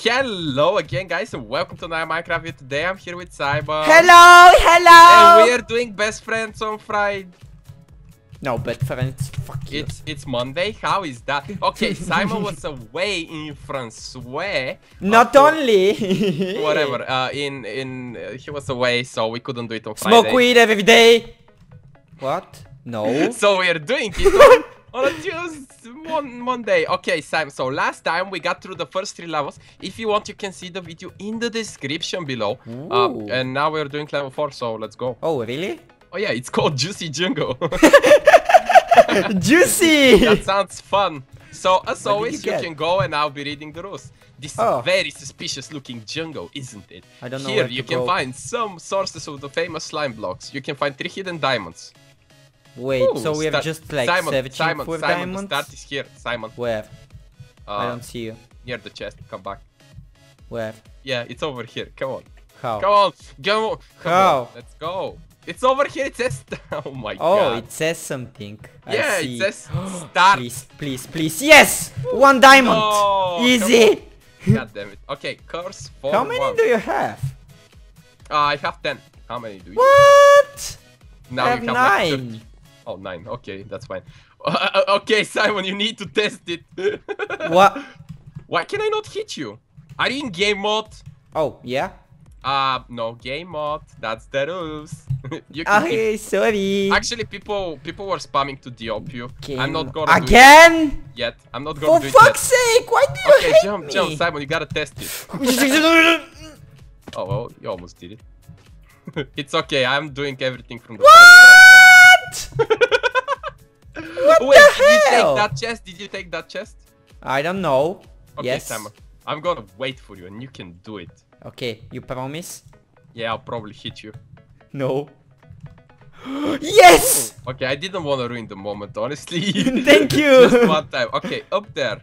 Hello again, guys, and welcome to another Minecraft video. Today I'm here with Cyber. Hello, hello. And we are doing best friends on Friday. No, but friends, fuck you. It's it's Monday. How is that? Okay, Simon was away in France. Where? Not uh, only. Whatever. Uh, in in uh, he was away, so we couldn't do it on Friday. Smoke weed every day. What? No. so we are doing it on, on a Tuesday, mon Monday. Okay, Sam, So last time we got through the first three levels. If you want, you can see the video in the description below. Uh, and now we're doing level four. So let's go. Oh, really? Oh yeah, it's called Juicy Jungle. Juicy. that sounds fun. So as always, you you, can go and I'll be reading the rules. This Oh. very suspicious looking jungle, isn't it? I don't know Here you can go. find some sources of the famous slime blocks. You can find three hidden diamonds. Wait, Ooh, so we start- just like Simon, searching Simon, for Simon, diamonds? The start is here, Simon. Where? I Uh, don't see you. near the chest. Come back. Where? Yeah, it's over here. Come on. How? Come on. Come on. Come How? on. Let's go. It's over here. It says. Oh my Oh, god. it says something. I yeah, see. it says start. Please, please, please. Yes! One diamond! No, Easy! God damn it. Okay, curse for How many one. do you have? Uh, I have 10. How many do you What? Now I have you have nine. 30. Oh, nine. Okay, that's fine. okay, Simon, you need to test it. What? Why can I not hit you? Are you in game mode? Oh, yeah? Uh, no, game mode. That's the rules. you can keep- sorry. Actually, people people were spamming to DOP you. I'm not gonna Again? yet. I'm not gonna do it fuck's sake, why do you. Okay, hate jump, me? jump, Simon. You gotta test it. Oh, well, you almost did it. it's okay. I'm doing everything from the what? What Wait, the did you take that chest? Did you take that chest? I don't know. Okay, yes. Simon. I'm gonna wait for you and you can do it. Okay, you promise? Yeah, I'll probably hit you. No. yes! Oh, okay, I didn't want to ruin the moment, honestly. Thank you. Just one time. Okay, up there.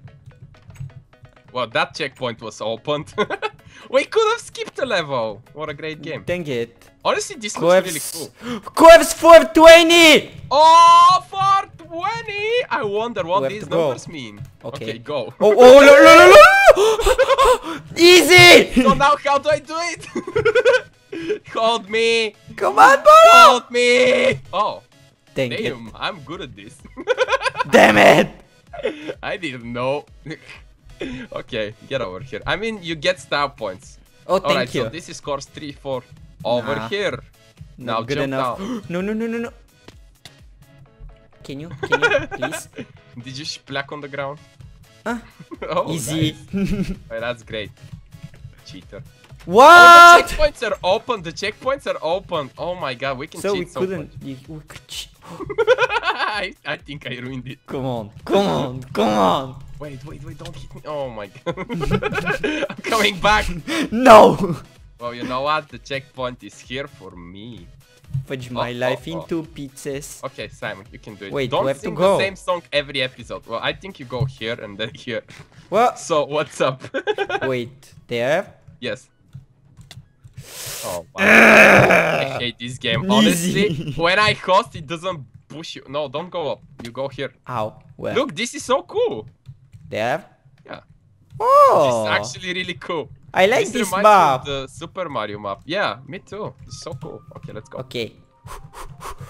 Well, that checkpoint was opened. we could have skipped a level. What a great game. Dang it. Honestly, this looks really cool. Corpse 420! Oh, 420! I wonder what these to go. numbers mean. Okay. Okay, go. Oh, oh, no, no, no, no! Easy! so now how do I do it? Hold me! Come on, bro! Hold me! Oh, Dang it. damn, I'm good at this. Damn it! I didn't know. okay, get over here. I mean, you get star points. Oh, thank Alright, you. so this is course 3, 4. Over Nah. here. Now good jump enough. no, no, no, no, no. Can you? Can you, please? Did you splack on the ground? Huh? oh, Easy. nice. Oh, that's great. Cheater. Oh, what? the checkpoints are open. The checkpoints are open. Oh my god, we can so cheat we so couldn't. you- we could I, I think I ruined it. come on, come on, come on! Wait, wait, wait, don't hit me. Oh my god. I'm coming back. No! Well, you know what? The checkpoint is here for me. Fudge oh, my Oh, life oh, oh. into pieces. Okay, Simon, you can do it. Wait, Don't we have to sing go. the same song every episode. Well, I think you go here and then here. What? So, what's up? Wait, there? yes. Oh, wow. I hate this game. Honestly, Easy. when I host, it doesn't push you. No, don't go up. You go here. Ow. Where? Look, this is so cool. There? Yeah. Oh! This is actually really cool. I like this of map. The Super Mario map. Yeah, me too. It's so cool. Okay, let's go. Okay.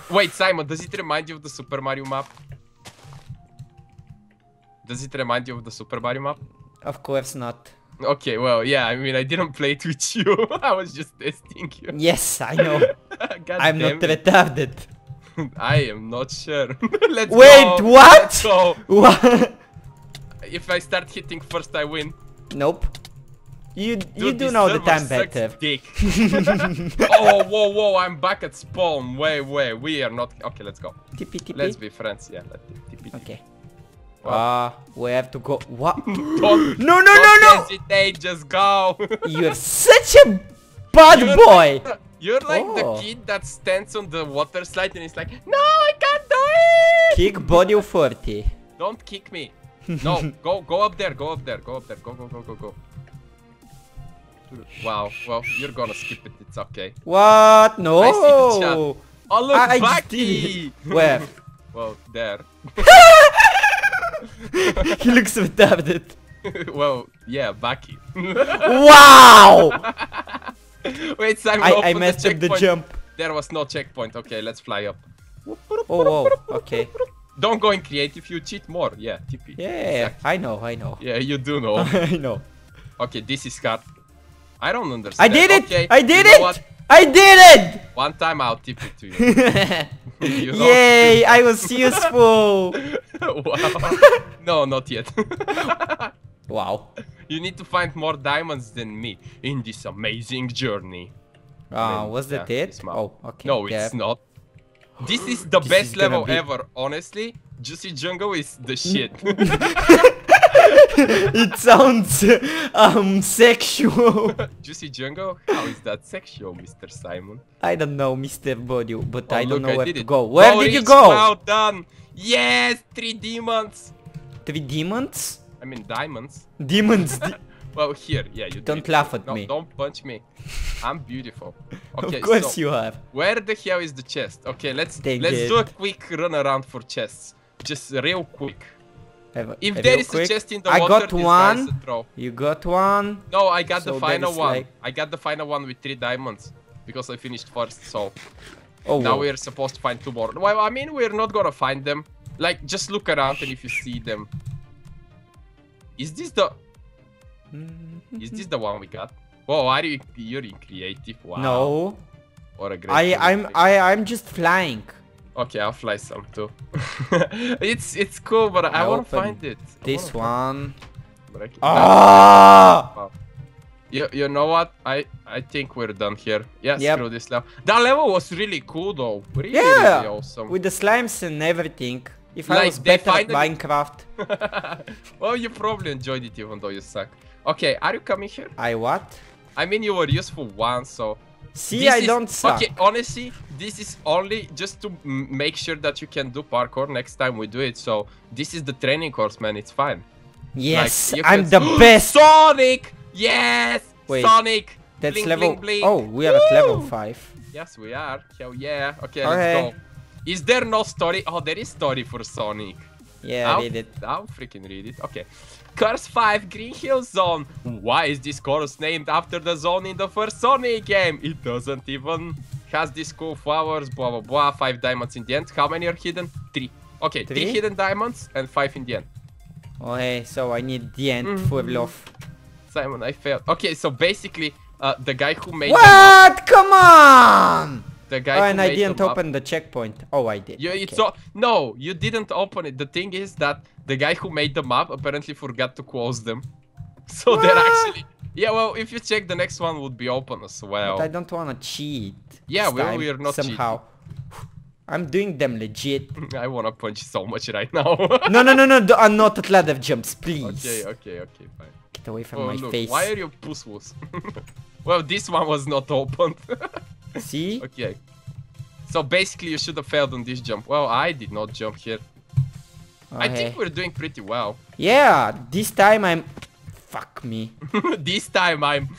Wait, Simon, does it remind you of the Super Mario map? Does it remind you of the Super Mario map? Of course not. Okay, well, yeah, I mean, I didn't play it with you. I was just testing you. Yes, I know. I'm not it. retarded. I am not sure. let's Wait, go. what? Let's go. What? If I start hitting first, I win. Nope. You you do know the time better. Dick. oh, whoa, whoa, I'm back at spawn. Wait, wait, we are not. Okay, let's go. Tippy tippy. Let's be friends. Yeah, let's be. Okay. Wow. Ah, we have to go. What? Don't, No, no, don't no, no! hesitate, just go. You're such a bad You're boy. Like, you're like the Oh. kid that stands on the water slide and is like, No, I can't do it. Kick Bodil40. Don't kick me. No, go, go up there, go up there, go up there, go, go, go, go, go. Wow, well, you're gonna skip it. It's okay. What? No. I see the chat. Oh look, I- Bucky! Where? well, there. he looks retarded. well, yeah, Baki. Wow! Wait, Simon, I, I messed up the jump. There was no checkpoint. Okay, let's fly up. Oh, whoa. Okay. Don't go in creative, you cheat more. Yeah, TP. Yeah, I know, I know. Yeah, you do know. I know. okay, this is hard. I don't understand. I did it! Okay, I did it! what? I did it! One time I'll tip it to you. You know? Yay! I was useful. wow. no, not yet. wow. you need to find more diamonds than me in this amazing journey. Uh, mean, was that yeah, it? Oh, okay. No, yeah. it's not. This is the This best is level be- ever, honestly. Juicy Jungle is the shit. it sounds um sexual. Juicy Jungle? How is that sexual, Mr. Simon? I don't know, Mr. Bodio, but Oh, I don't look, know where to it. go. Where Oh, did you go? Well done! Yes! Three demons! Three demons? I mean diamonds. Demons. de- Well, here, yeah, you Don't laugh at no, me. don't punch me. I'm beautiful. Okay, of course so you are. where the hell is the chest? Okay, let's let's it. do a quick run around for chests. Just real quick. Have- If have there is quick. a chest in the I water, got one. guy's a throw. You got one. No, I got So the final one. like- I got the final one with three diamonds. Because I finished first, so Oh, now we're supposed to find two more. Well, I mean, we're not gonna find them. Like, just look around and if you see them. Is this the... Is this the one we got? Whoa, are you... You're creative. Wow. No. What a great... I I'm. I I'm just flying. Okay, I'll fly some too. it's it's cool, but I, I wanna find it. I This one. but I can- Ah! You, you know what? I I think we're done here. Yeah, Yep. screw this level. That level was really cool though. Really, Yeah. really awesome. With the slimes and everything. If I was better at Minecraft, well, you probably enjoyed it even though you suck. Okay, are you coming here? I what? I mean, you were useful once, so. See, I is- don't suck. Okay, honestly, this is only just to m- make sure that you can do parkour next time we do it. So this is the training course, man. It's fine. Yes, you I'm the best. Sonic! Yes! Wait, Sonic! That's Blink, level. blink, blink. Oh, we are at level five. Yes, we are. Hell yeah. Okay, Okay. let's go. Is there no story? Oh, there is story for Sonic. Yeah, I'll, I did it. I'll freaking read it. Okay. Curse 5 Green Hill Zone. Why is this course named after the zone in the first Sonic game? It doesn't even has these cool flowers, blah blah blah. Five diamonds in the end. How many are hidden? Three. Okay, three, Three? hidden diamonds and five in the end. Okay, so I need the end Mhm. full of. Simon, I failed. Okay, so basically, uh, the guy who made What? Come on! The guy Oh, and I didn't open the checkpoint. Oh, I did. You, it's all, no, you didn't open it. The thing is that the guy who made the map apparently forgot to close them. So they're actually... Yeah, well, if you check, the next one would be open as well. But I don't wanna cheat. Yeah, well, we're not somehow. I'm doing them legit. I wanna punch so much right now. no, no, no, no, uh, not at ladder jumps, please. okay, okay, okay, fine. Get away from Oh, my look, face. why are you puss-wuss? well, this one was not opened. See? okay. So basically, you should have failed on this jump. Well, I did not jump here. I think we're doing pretty well. Yeah, this time I'm. Fuck me. this time I'm...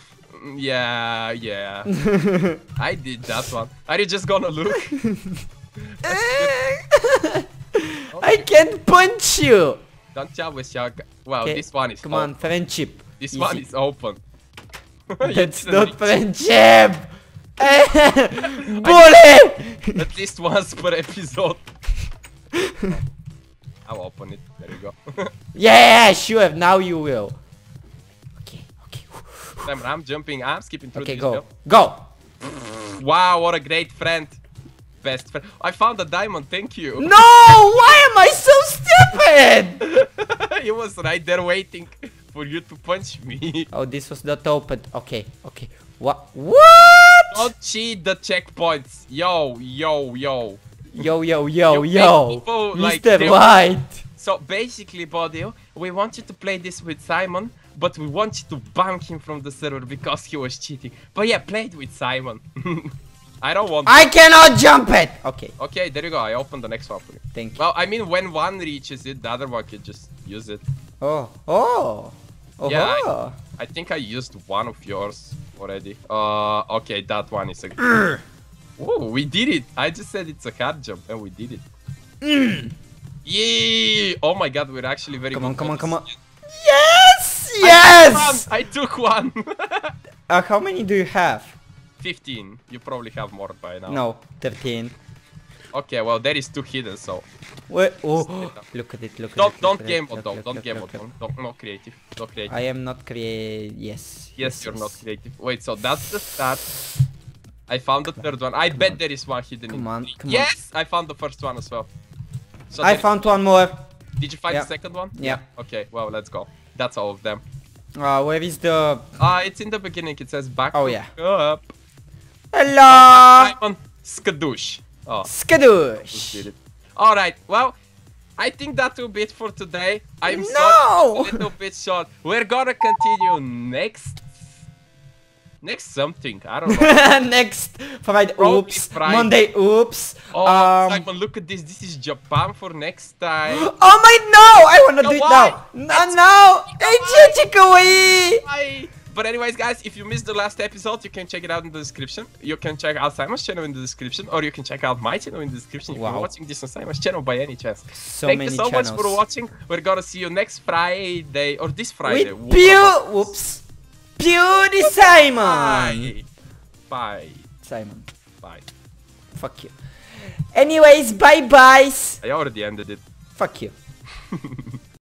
Yeah, yeah. I did that one. Are you just gonna look? I can't punch you! Don't tell me, Shaka. Well, Okay, this one is Come on, friendship. This Easy. one is open. That's didn't friendship! At least once per episode. I'll open it. There you go. yeah, sure, now you will. Okay, okay. Remember, I'm jumping. I'm skipping through Okay, this go. jump. Go! Wow, what a great friend. Best friend. I found a diamond. Thank you. No! Why am I so stupid? he was right there waiting for you to punch me. Oh, this was not opened. Okay, okay. What? What? Don't cheat the checkpoints. Yo, yo, yo. Yo, yo, yo, You yo. people, Mr. they- White. So basically, Bodio, we want you to play this with Simon, but we want you to ban him from the server because he was cheating. But yeah, play it with Simon. I don't want. I cannot jump it! Okay, Okay, there you go. I opened the next one for you. thank you. Well, I mean, when one reaches it, the other one can just use it. Oh, oh. Oh, Yeah, I- oh. I think I used one of yours already. Uh, okay, that one is a. Whoa, we did it! I just said it's a hard jump, and we did it. Mm. Yeah! Oh my god, we're actually very Come on, come on, come on. Yes! Yes! I took one. Uh, how many do you have? 15. You probably have more by now. No, 13. Okay, well there is two hidden, so Wait, oh, look at it, look at don't it. don't look at game mode look, though. Don't look, game mode. Don't, don't no creative. not creative. I am not create. Yes. Yes, you're not creative. Wait, so that's the start. I found the third one. I bet there is one hidden. Come in on, come on. yes, I found the first one as well. So I found one more. Did you find Yeah. the second one? Yeah. Okay, well let's go. That's all of them. Uh, where is the? Ah, it's in the beginning. It says back. Oh, yeah. Up. Hello. Simon Skadoosh. Oh, Skadoosh. All right. Well, I think that will be it for today. I'm No! sorry, it's a little bit short. We're gonna continue next. Next something. I don't know. Next Friday. Probably Oops. Friday. Monday. Oops. Oh, um. Simon, look at this. This is Japan for next time. Oh my no! I wanna No, do it why? now. No, no. Hey, Chichi kawaii. Bye. But anyways, guys, if you missed the last episode, you can check it out in the description. You can check out Simon's channel in the description, or you can check out my channel in the description if Wow. you're watching this on Simon's channel by any chance. So Thank many you so channels. much for watching. We're gonna see you next Friday, or this Friday. With Pew. Whoops. Beauty Simon. Bye. Bye. Simon. Bye. Fuck you. Anyways, bye byes. I already ended it. Fuck you.